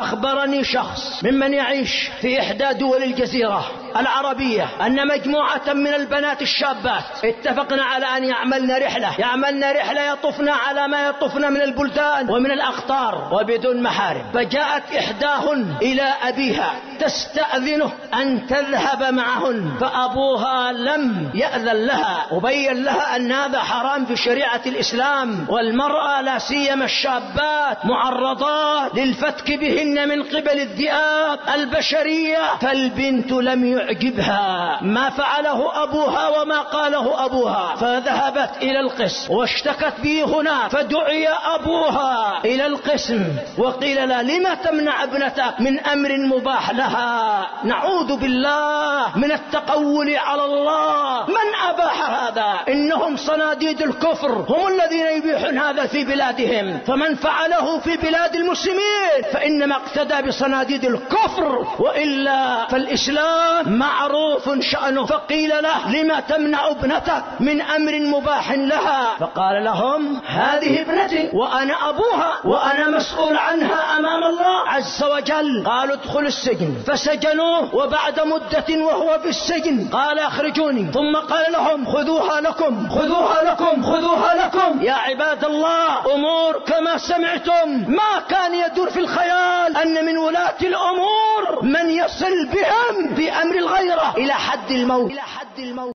أخبرني شخص ممن يعيش في إحدى دول الجزيرة. العربية أن مجموعة من البنات الشابات اتفقنا على أن يعملن رحلة يعملن رحلة يطفن على ما يطفن من البلدان ومن الأقطار وبدون محارم. فجاءت إحداهن إلى أبيها تستأذنه أن تذهب معهن فأبوها لم يأذن لها. وبين لها أن هذا حرام في شريعة الإسلام والمرأة لا سيما الشابات معرضات للفتك بهن من قبل الذئاب البشرية. فالبنت لم يعجبها ما فعله أبوها وما قاله أبوها. فذهبت إلى القسم واشتكت به هنا فدعي أبوها إلى القسم وقيل لا لما تمنع ابنتك من أمر مباح لها؟ نعوذ بالله من التقول على الله من أباح هذا إنهم صناديد الكفر هم الذين يبيحون هذا في بلادهم. فمن فعله في بلاد المسلمين فإنما اقتدى بصناديد الكفر. وإلا فالإسلام معروف شأنه فقيل له لما تمنع ابنتك من أمر مباح لها؟ فقال لهم هذه ابنتي وأنا أبوها وأنا مسؤول عنها أمام الله عز وجل. قالوا ادخل السجن. فسجنوه وبعد مدة وهو في السجن قال أخرجوني. ثم قال لهم خذوها لكم خذوها لكم خذوها لكم. يا عباد الله أمور كما سمعتم. ما كان يدور في الخيال أن من ولاة الأمور من يصل بهم في أمر الغيرة إلى حد الموت إلى حد الموت.